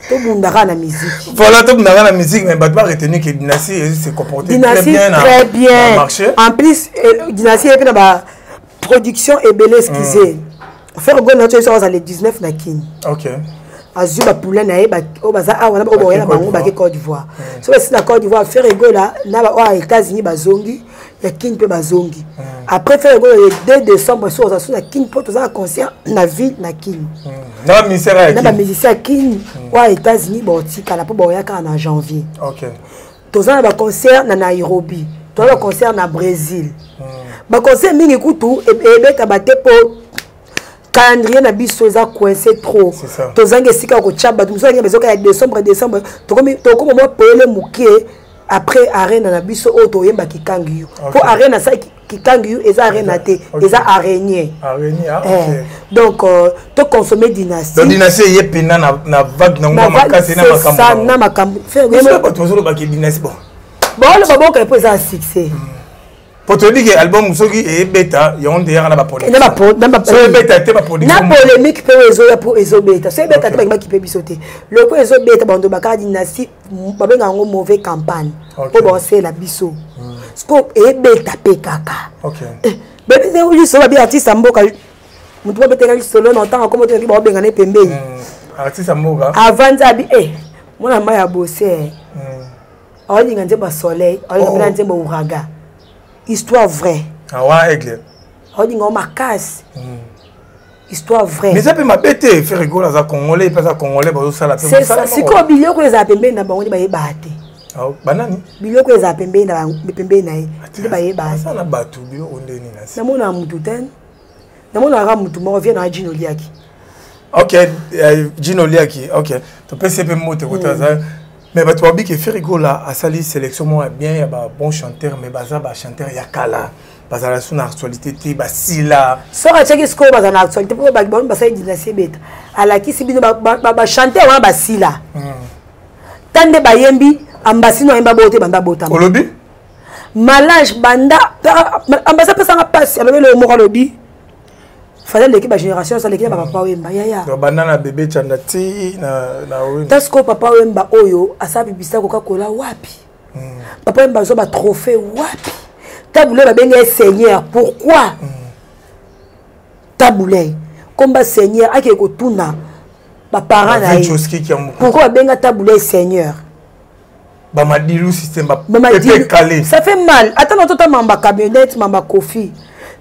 tobundaka na musique voilà tobundaka na musique mais bato baretenu ke dynastie se comporte très bien très bien marché en plus euh, dynastie epe na ba production ebele excuse mm. faire gol na to esoka azala 19 na kin ok azwi bapoule na ye oyo baza awa na oyo baoya na bango bake cote d'ivoire mm. soki esi na cote d'ivoire faire egola na baoyo ya états-unis bazongi ya kin mpe bazongi après fere goyo le 2 décembre so oza so na kin mpo toza na concert na ville na kin hmm. na bamusicien ya kin hmm. oya états-unis baotikala mpo baoya kaka na janvier toza na baconcert na nairobi toza na baconcert na brésil hmm. baconcert mingi kutu e-, ebeta bate mpo calendrier na biso eza coince trop tozangi esika ya kotya bato mosusu alingi bazoka ya décembre décembre tokoma mwa polele moke après arena na biso oyo toyemba kikangi yo mpo okay. arena sa kikangi yo eza arena te okay. eza arenie ah, eh. donc euh, toconsomme dynastidynastie eye mpena na vague nango na makasi na makambo na makambo tozolobaki dynastie bon baoloba boka mpo eza succès mm. po toyebi ke album soki ebeta yango nde yaka na baproductionebeta te baprodukna polémique mpe oyo ezoya mpo ezobeta so ebeta te bakimaki mpe biso te loko ezobeta bando bakaka dinasti babenga yango mauvais campagne mpo baosela biso hmm. siko ebeta mpe kaka eh, bebete lisolo babi artiste ya mboka motu babeteka lisolo na ntango akomi otoki baobenga ne pembeni hmm. avandi abi e eh, mwana mai ya bose hmm. aolinga nzembo ya soleil aolinga mpena oh. nzembo ouraga histoire vraie awa ah, aigle aolinga o makasi hmm. histoire vraie mais eza mpe mabe te ferigol aza congolais mpe aza congolais bazosala sikoyo biloko ezala pembeni na bango nde bayebaa te ah, banani biloko ezala pembeni na ye nde bayebaa te namona motu te namonaka mutu moko vie na jino liaki ok eh, jino liaki ok topesi mpe mote kote hmm. aza mais bato babi ke ferigola asali sélection moko ya bien ya babon chanteur mais baza bachanteur ya kala bazala so na actualité te basila soki atyaki sikoyo bazala na actualité mpo bano basali dynastie ebeta alakisi bino bachanteur wana basila hmm. ta nde bayembi ambasino ayemba boyo te banda botama olobi malage banda ambaza apesanga mpasi alobi eloko moko alobi fale aleki bagénération oyo aleki na bapapa wemba yayabanda na bebe canda ti tasiko papa wemba oyo asala bibisa koka kola wapi hmm. papa wemba azwa batrophée wapi tabulei babengi ye seigneur pourquoi hmm. tabulei komba seigneur akei kotuna baparent na ye pourquoi babenga tabulei seigneur bamadilu système bapepekale ça fait mal ata na tota mamba camionnette mamba kofi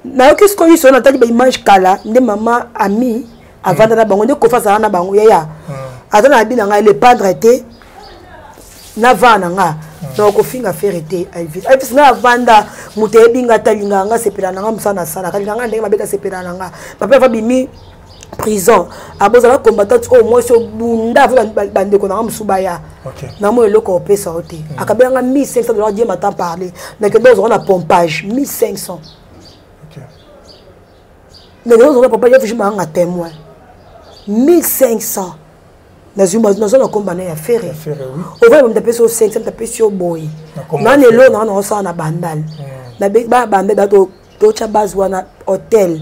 nayoki sikoyo iso nataki baimage kala nde mama ami avanda na bango nde kofi azala na bango yaya hmm. aza na abi na ngai lepandre te na vaa na ngai hmm. na okofinga fere te elvis elvis na avanda moto eyebi ngai atalinga ngai sepela na ngai mosala nasala kalinga ngai ndenge mabeta sepela na ngai papa ava bimi prison abozala ah, combattant oyo oh, mwasi obunda aza bandeko nanga mosusu baya na moi eloko opesa yo te mm. akabelanga 1500 dollar die matin parle nakende ozala na pompage 1500 nakende ozala na pompage yafuji maanga témoin 1500 nazwi naza na komba na ya fere ovaya bamita pesi yo 500 mita pesi yo boye nani elo nanga naosala na bandal mm. na bandal totya base wana hotel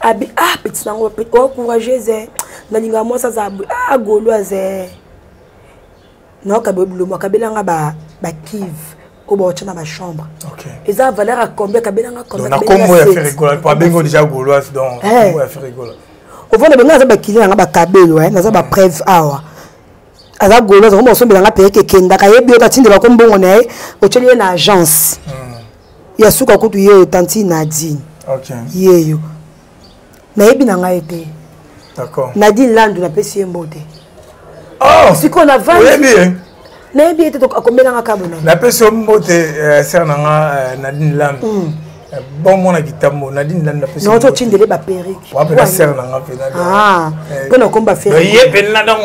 abi ah petit na ngo petit oh courageuse eh. na linga moi ça za ah goloise eh. na ka boblo mo ka belanga ba ba kiv o ba chana ba chambre okay eza valeur à combien ka belanga combien na kombo ya faire gola pa bengo déjà goloise donc eh. kombo ya faire gola o vona benga za ba kili nga ba kabelo eh na za ba mm. preuve awa aza goloise ko mo sombela nga pe ke kenda ka yebi o ta tindela ko mbongo na ye o cheli na agence mm. ya suka kutu yeyo tanti nadine okay. yeyo nayebi na ngai te nadine landu napesi ye mbote oh! sikoyo na vandi nayebi ye te akomelanga kabo na napesi yo mbote eh, ser na nga eh, nadine landu mm. eh, bomona kitambo nadine landu napesi noto otindele baperike wape na ser na nga mpe mpo na komba ferye mpenza donc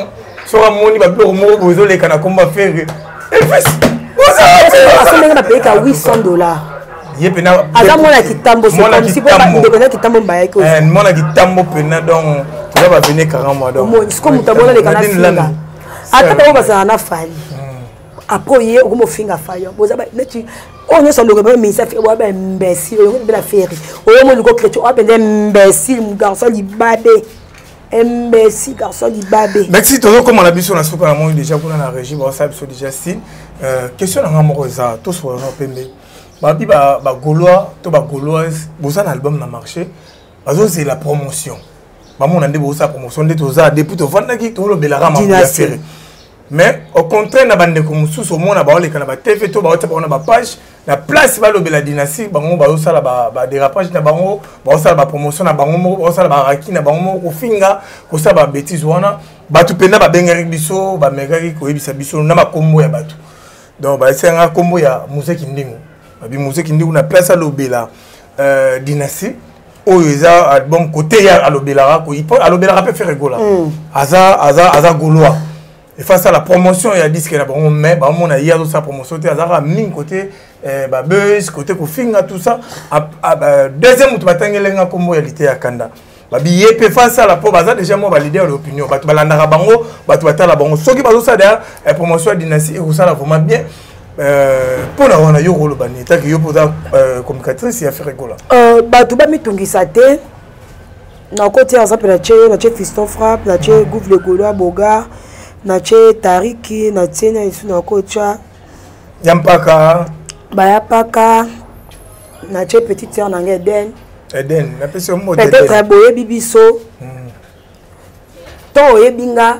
soki amoni babiloko moko bozoleka na komba fere asombenga bapeyeka 800 dollars ye pena aza mwana kitambo ndeko na kitambo mbayaki eh, mwana kitambo pena donc toza bavene 40 mois donc siko moto amona leka na finga ata bango bazala na fali après oye okomi ofinga fayon boza neti oyo nyonso ndoko mpe minisa fe oya baimbécile oyongo mpe na feri oyo moliko chrétien oya mpenza imbécile mogarçon libabe mbesi garçon libabe mexi tozokoma na biso na suka na moi déjà kuna na régie baosala biso déjà style euh, question na ngai moko eza tosolana pembe babi bagaulois to bagauloise boza na album na marché bazozela promotion bamona nde bozosala promotion nde toza depuis tofandaki tolobelaka mambo ya fere mais au contraire na bandeko mosusu omona baoleka na batv to baotia bango na bapage na place balobela dynastie bango bazosala badérapage na bango bazosala bapromotion na bango moko bazosala baraki na bango moko kofinga kosala babétise wana bato mpenza babengaki biso bamekaki koyebisa biso na makombo ya bato donc baesengaka kombo ya muse kindingu babi muse kindingu na place alobela euh, dynastie oyo eza album kote ya alobelaka alobelaka mpe feregola hmm. aza golois efa asala promotion ya diske na bango mai bamona ye azosala promotion te azalaka mingi kote eh, babus kote kofinga tout ça deuxième moto batangele nga nkombo ya lite ya kanda babiye mpe efa asala mpo baza déjà mwa balider ya opinion bato balandaka bango bato batala bango soki bazosala deya eh, promotion ya dynastie ekosala vraiment bien Euh, mpo na wana yo koloba nini etaki yo mpo oza euh, communicatrice ya ferregola euh, bato bamitungisa te na koti aza mpe natie natie fiston frappe natie mm. gouve le golois bogar natie tariki natie na lisu na kotya ya mpaka baya mpaka natie petite sœur na ngai eden eden napesi yo mot peut-être boyebi biso mm. to oyebi nga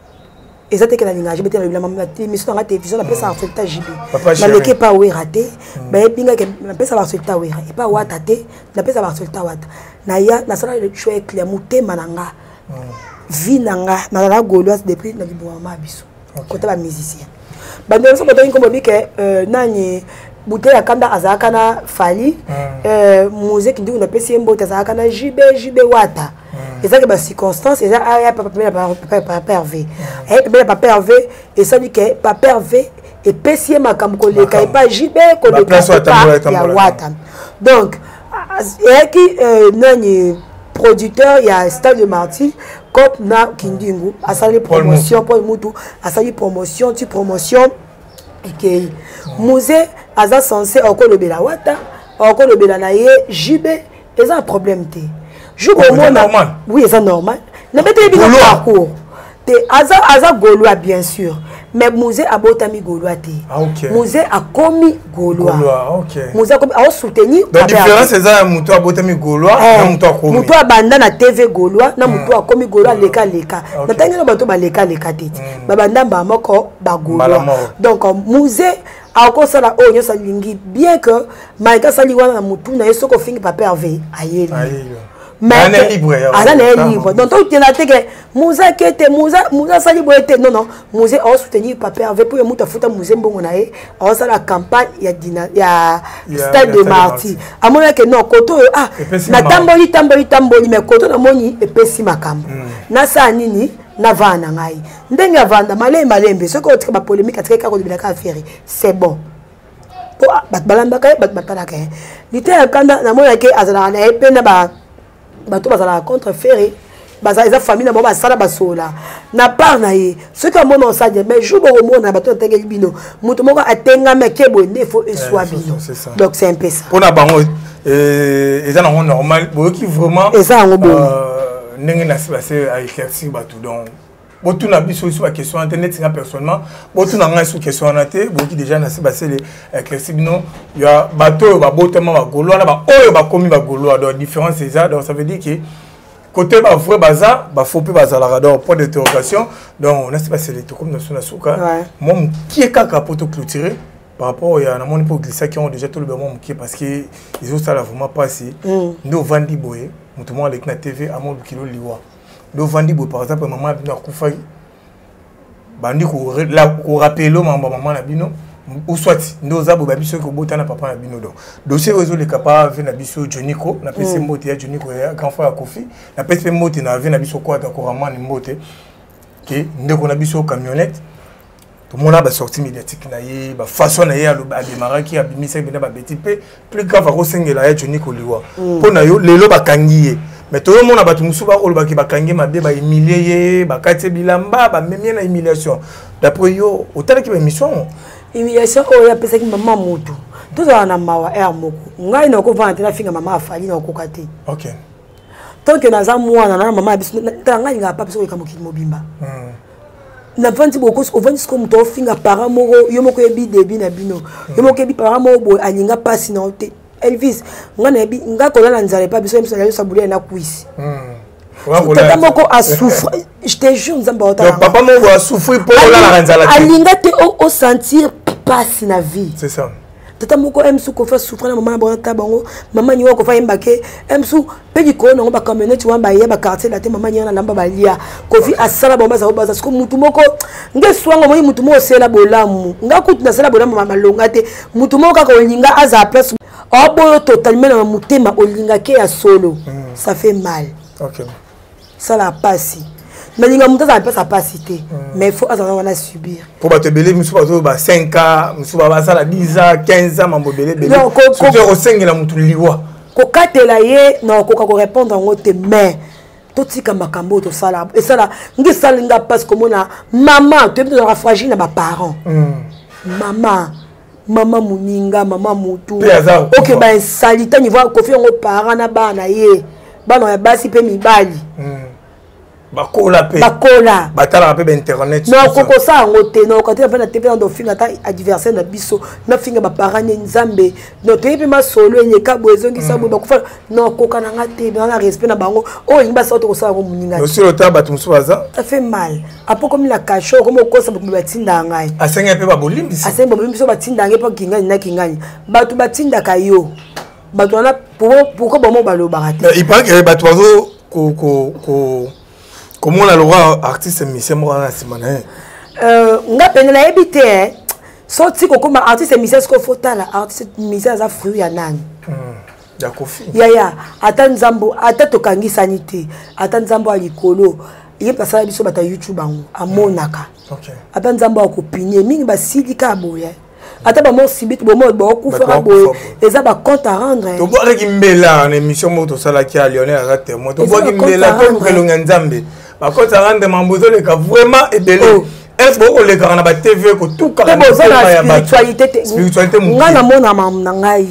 eza te ke nalinga jibe te nalobi na mama miso na nga télévision napesa baresultat jibe naloki epa wera te hmm. bayebi nga ke napesa baresultat wera epa wata te napesa baresultat wata naya nasala le choix eclair motema na nga hmm. vie na nga nazala gauloise depuis na liboma ma biso kota bamusicien bando biso kotaki nkombo bike euh, nani bouteille ya kanda azalaka na fali hmm. euh, mose kindungu napesi ye mbote azalaka na jb jb wata eza ke bacirconstance eza aya ah, papapemela papa herve aye pemela papa herve esali ke papa herve epesi ye makambo koleka epa jb koleka epa ya wata donc eyaki euh, nani producteur ya stade de marti cop na kindingu asali promotion paul mutu asali promotion ti promotion ekei musée aza sense akolobela wata akolobela na ye jb eza na problème te jour omona oui eza normal nabeteli bino parcours te aza aza golois bien sûr mais muze abotami golois te ah, okay. muze akomi golois okay. muze akomi aosoutenir différence eza ya moto abotami golois eh, na moto akomi moto abanda na tv golois na moto mm. akomi golois mm. aleka leka okay. natangela bato baleka leka te mm. babanda mbala moko bagolois donc muze akosala oyo nyonso alingi bien que mike asali wana na motu na ye soki ofingi papa herve ayeli aza na ye libre donc tokutela te ke muza ke te muza asali boye te non non muze aosoutenir papa herve mpo ye moto afuta muze mbongo na ye aosala campagne ya, dina, ya stade de marti amonaki non kote oyo ah natamboli tamboli tamboli mais kote namoni epesi makambo hmm. nasala nini na vana na ngai ndenge avanda malei malembe soki otika bapolemike atikaki kaka kolobela kaka feri c'est bon po ah, bato balandaka ye bato batalaka ye lite ya kanda namonaki azalaka na ye mpe na bato bazalaka contre feri baza eza famille na bango basala basola na part na ye soki amona osadi mais jour bokomona bato atengeli bino moto moko atengami akeboye nde faut eswa eh, bino donc c'est un peu ça mpona bango eza nango normal boyoki vraiment eza yango bo euh, ndenge nasi base a éclaircir bato donc botuna biso biso baquestion wana te neti nga personnellement botuna ngai so question wana te boyoki déjà nasi basele éclairci euh, bino ya bato oyo babotama bagolois na baoyo bakomi bagolois donc différence eza donc ça veut dire que côté ba vrai baza ba faux pe bazalaka donc point d'interrogation donc nasi basele tokomi na biso na suka mwa mokie kaka mpo to clôturer par rapport oyo namoni mpe oglisaki yango déjà toloba mwa moke parce que ezosala vraiment mpasi mm. nde ovandi boye moto moko aleki na tv amwa bokilo liwa nde ovandi boye par exemple mama na bino akufaki bandi korapele makambo ya mama na bino uswati nde oza boye babiso oki kobota na papa na bino do dossier oyo ezoleka pa ve na biso joniko napesi mm. mbote ya joniko ya grand frère ya kofi napesi mpe mbote na ve na biso kwata koramani mbote ke ndeko na biso camionnette tomona basortie médiatique na ye bafaçon na ye ademaraki abimisaki mpena babeti mpe plus grave akosengela ye joni koliwa mm. mpo na yo lelo bakangi ye mais toyomona bato mosusu bakolobaki bakangi mabe bahumilie ye bakati ye bilamba bamemi ye na humiliation d'après yo otalaki baémission humiliation oyo oh, apesaki mama motu tozala na mawa r moko ngai nakovanda te nafinga mama afali nakokoka te okay. tant que naza mwana na mama ya biso tala ngai ngaka papi sokoyeka mokili mobimba hmm. navandi bokosi ovandi siko moto ofinga parent moko yo moko oyebi debi na bino hmm. yo moko oyebi parent moko boye alinga mpasi na yo te elvis ngai nayebi ngai kolala nzala epa biso biso nayosa bulia na kwisi hmm. tata moko asouffre je te jure nzambe aotapapa moko asouffri mpo olalaka nzala te alinga te osentir mpasi na vie tata moko msu kofi asouffra na mama na bango ata bango mama nyongo kofi ayemba ke msu mpe likolo nango bacamionete wana baya baquartier la te mama nyongo na lamba balia kofi asala bango bazako baza siko motu moko nge swango omoni motu moko osela bolamu nga kutu nasala bolamu malonga te motu moko kaka olinga azala place oboyo totalime na motema olingaki ya solo hmm. ça fait mal okay. sala pasi nalinga moto azala mpesa pasi te hmm. mais faut azala wana subir mpo bato ebele mosusu bazoyo ba 5 ans mosusu basala 10 ans 15 ans mambo ebele ebele kosengela motu liwa kokatela ye na okoka korépondre yango te mais totika makambo oyo tosala esala nge esali nga mpasi komona mama toyebi tozalaka fragile na baparent hmm. mama mama moninga mama mutu oke bainsalita niveau ya kofi yango para na bana na ye bana ya basi mpe mibali hmm. bakola mpe bakola batalaka mpe bainternet nakokosa yango te nakoka te mpe na tv nando ofinga ata adversaire na biso nafinga baparane nzambe no toyebi mpe masolo enyeka boye ezongisa boye hmm. bakufa na okoka na nga te na respect na bango oyo olingi basala te kosala yango moninga osili otala bato mosusu baza ça fait mal apo okomi na kasho okomi okosa bakomi batindaka ngai asengai mpe babolimbisi asengi babolimbisi oyo batindaka ngai mpo kingani na kingani bato batindaka yo bato wana pourkoi bango balobaka te ipake bato bazo komona lokola artiste musicien moko wana na nsima na ye euh, nga pene nayebi te eh. so ti kokoma artiste musicien sikoyo fotala artiste musicien aza fruit ya nani hmm. ya kofi yaya ata nzambo ata tokangisani te ata nzambo ya likolo ye mpe asala biso bato ya youtube yango amonaka okay. ata nzambo akopinie mingi basilika boye ata bamo sibiti bomo baokufaka boye eza bacompte a rendre tobwakaki mbela na émission moko tosalaki ya lionel aza témoin tobwaki mbela toluka elongi ya nzambe bacompte a rendre mambo ezoleka vraiment ebele oh. est ce bokolekaka na batv kotukaka na spiritualité te ngai namona mamu na ngai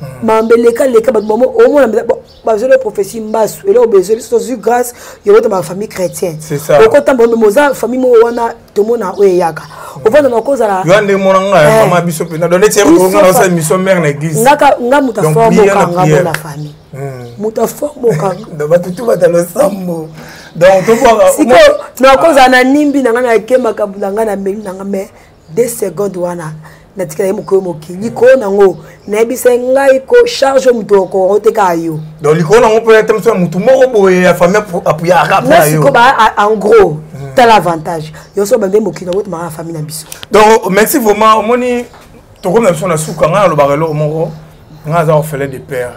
hmm. mambe leka leka bato bamo omona mpenza bazoli prophétie mbasu eloko bezoli so tozwi grâce yokota ma famille chrétienne okotambola mpe moza famille moko wana tomona oyo eyaka hmm. ovanda na kozala yo nde mona nga eh. mama biso mpenza donc neti nga osala mission mère na église ngaka nga moto aformoka nga mona famille hmm. moto aformoka bato tu bata losambo donc tobwaka sikoyo nakozala na nimbi na nga na ekemaka bulanga na meli na nga mais de seconde wana natikala ye mokolo mokili likolo nango nayebisa ye ngai ko charge moto okoko yango te kaka yo donc likolo nango mpo yatemisa motu moko boye ya famille apuyaka mpo na yo siko ba en gros hmm. tala avantage yo so bambe mokili nango tomaka na famille na biso donc merci vraiment omoni tokomi na biso na suka ngai nalobaka eloko moko ngai aza ofele de père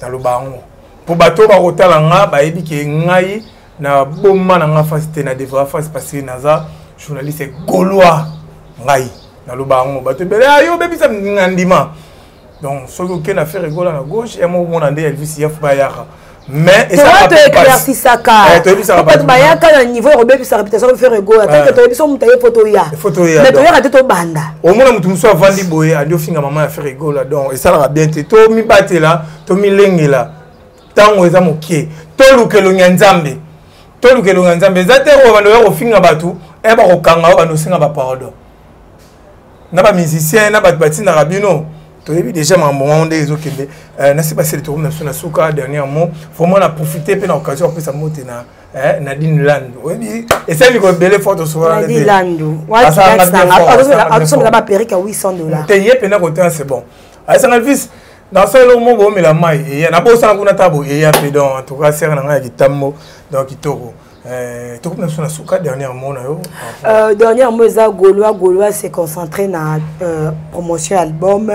nalobaka yango mpo bato oyo bakotala ngai bayebi ke ngai na boma na nga face te na devra face parce que naza journaliste gaulois ngai naloba yango bato ebele ayo ah, obebisa na ndima donc soki oke na faire egola na gauche ya mokomona nde elvis yaf bayaka toyebisakabato bayaka na niveau ya kobebisa reputation faire egola tanke toyebisa moto aye po toya mais toyaka te tobanda omona moto mosusu avandi boye andi ofinga mama ya faire egola donc esalaka bien te tomibatela tomilengela ntango eza mokie toluka elongi ya nzambe toluka elongi ya nzambe eza te oyo bando ya kofinga bato e eh, bakokanga oyo bando osenga bapardon na bamusicien na bato batindaka bino toyebi déjà makambo yango nde ezokende eh, nasi basili tokomi na biso na suka dernier mot vraiment na profite mpe na occasion ya kopesa mote na eh, nadine landu oyebi esali mikolo ebele fort osokolaaasomela baperike ya 800 dollar te ye mpenza koteya c'est bon ayesanga elvis nasala eloko moko boomela mai eya nabosana kuna ta bo eya mpe donc en tout cas sere na ngai ya kitambo donc kitoko eh, tokomi na biso na suka dernière mot na yo euh, dernière mot eza golois golois se concentré na euh, promotion ya album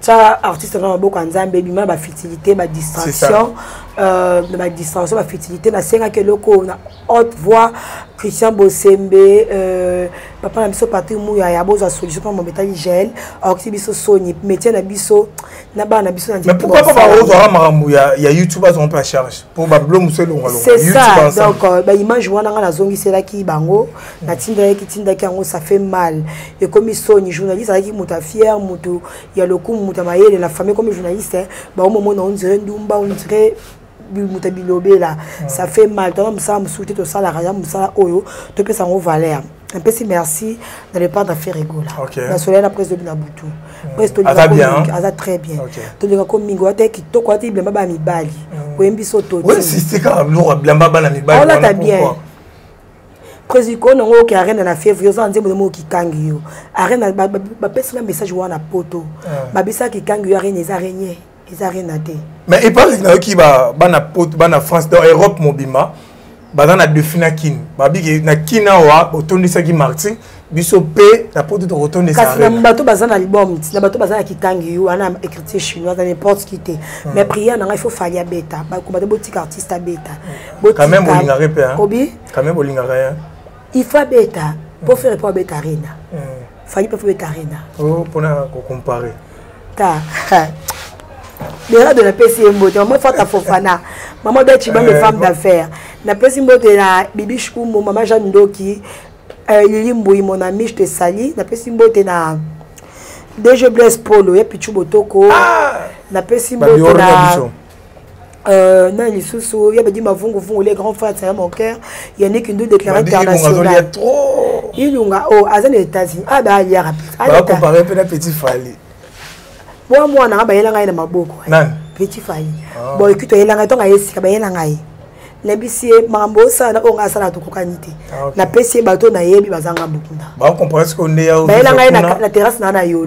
tya artiste na maboko ya nzambe ebima na bafutilité badistraction na badistraction bafutilité nasengaki eloko haute voix christian bosembe euh, papa na biso patrick muyaya bozwa solution mpo mobetaki gel aokisi biso soni métier na biso na bana na biso napourquoi baozwaka makambo ya youtube azwa mpe ya charge mpo bablo mosu elongalonga donc euh, baimage wana ngai nazongiselaki bango natindaki tindaki yango ça fait mal ekomi soni journaliste azalaki moto ya fiere moto ya lokumu moto ya mayele na famille ekomi journaliste baomomona ondire ndumba ondire moto ya bilobela ça fait mal tona mosala mosusu te tosalaka ya mosala oyo topesa yango valeur napesi merci na le part d'affaire egola nasolai na prese na butu mm. prese aza très bien tolingaka ko mingi wata kitoko wata bilamba ba mibali mm. oyembi so totiolata bien prese ko nango oke arena na fievre oza na nzembo nemo okikangi yo arena bapesi na message wana poto ah. babisaki kangi yo arena eza renie eza rena te mais epanzi nayoki bana pot bana france dans europe mobimba baza na defi na kin babiki na kin awa botondisaki martin biso mpe na poto tokotondisakasi na bato baza na libom na bato baza na kitangi yo wana écriture chinois na n'importe qui te hmm. mais prière na ngai il faut fali abeta bakoba te botika artiste abeta botikakaobi il faut abeta mpo hmm. fere mpo abeta rena hmm. fali mpe fobeta arena oh, mpona kocompare ta berado napesi ye mbote mama fata fofana mama bechi bambe eh, femme d'affaire napesi mbote na bibi shkumbo mama jeanne ndoki eh, lili mbui mon ami je te sali napesi mbote na dg blaise polo ya pichu botoko ah! napesi mbote na Euh, nani lisusu ya badi mavunguvungu le grand frère ya mon cœur yannick ndu déclaré international ilunga o oh, aza na états-unis abe ah, aliaka bakompare mpe na petit fali bwa mwana nga bayela ngai na maboko eh. petit fali ah. bon ekuti ayela ngai ntongo aye sika bayela ngai nayebisi ye makambo osala na oyo ngai asala tokokani te ah, napesi ye bato nayebi bazanga bokunda bayela ngai na terrasse na na yolo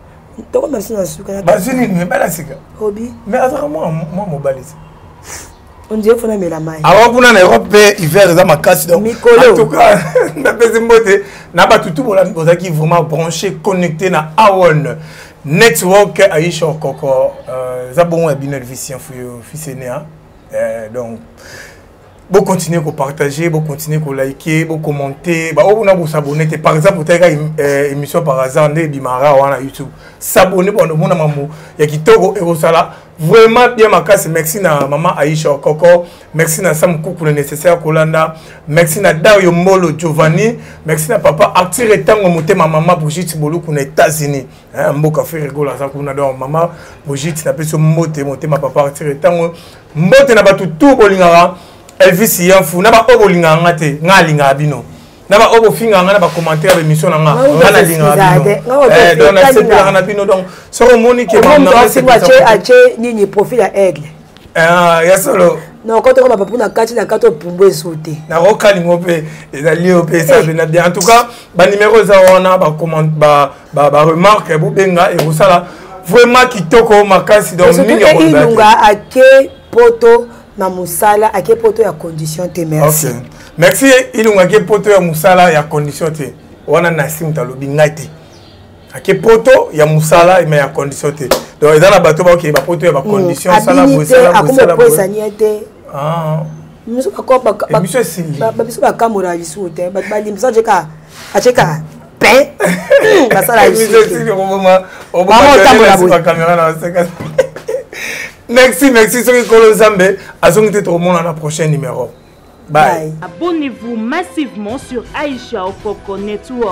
toko merci na suka bazwi nini mibali asika obi me azaka mwa mobali te ondie fona mela mai awa kuna na europe mpe hiver eza makasi donmikoloentouka napesi mbote na bato tu bozalaki vraiment branché connecté na awon network aisha okoko euh, eza bongo ya bino elvicien fuyo fisenea euh, donc bo continuer ko partager bo continuer ko liker bo commenter ba oyo na ko s'abonner te par exemple oteka euh, émission par hasard nde bimara wana YouTube s'abonner bon mona mambo ya kitoko et osala vraiment bien makasi merci na maman Aisha Koko merci na Sam Kuku le nécessaire kolanda merci na Dario Mbolo Giovanni merci na papa Arthur Etango motema maman Brigitte Boluku na États-Unis hein mboka Ferregola za kuna donc maman Brigitte na peso mbote motema papa Arthur Etango mbote na bato tu bolingaka elvis yamfu na baoyo bolingaka nga te nga alingaka bino na baoyo bofingaka nga na bacommentaire ya bemission na nga nga nalingaka bino eh, donc nasepelaka na bino donc soki omoni ke atie nini profil ya aigle ah, ya solo nakotoko na papuna kati na kati opumbu esu te nakokalingo mpe ezali yo mpe esabe eh. na bien en tout cas banimero eza wana ba ba remarque bobenga ekosala vraiment kitoko makasi donc mingi ilunga ake poto na mosala ake poto ya condition te merci okay. merci ilunga ake poto ya mosala ya condition te wana nasim talobi ngai te ake poto ya mosala me ya condition te donc eza na bato baokee bapoto ya bacondition sala boesalaboesanie te biso bakambola lisusu te bato balimbisa jeka aceka paix hmm, basala mama otambola boye merci merci soki kolo nzambe azongi te tokomona na prochain numéro bye abonnez-vous massivement sur aisha okoko network